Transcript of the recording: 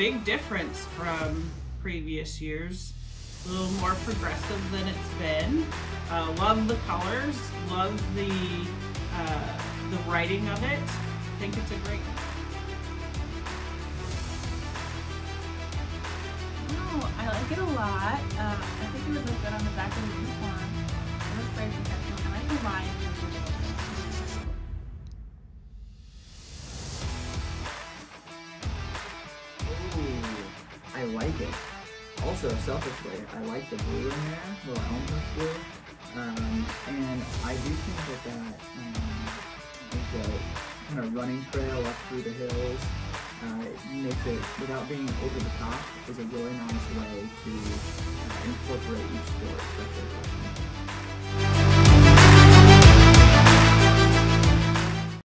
big difference from previous years. A little more progressive than it's been. Uh, love the colors. Love the uh, the writing of it. I think it's a great. Oh, I like it a lot. Uh, I think it would look good on the back of the uniform. Like it. Also, selfishly, I like the blue in there, little Elmhurst blue. Um, and I do think that that, um, the kind of running trail up through the hills uh, makes it, without being over the top, is a really nice way to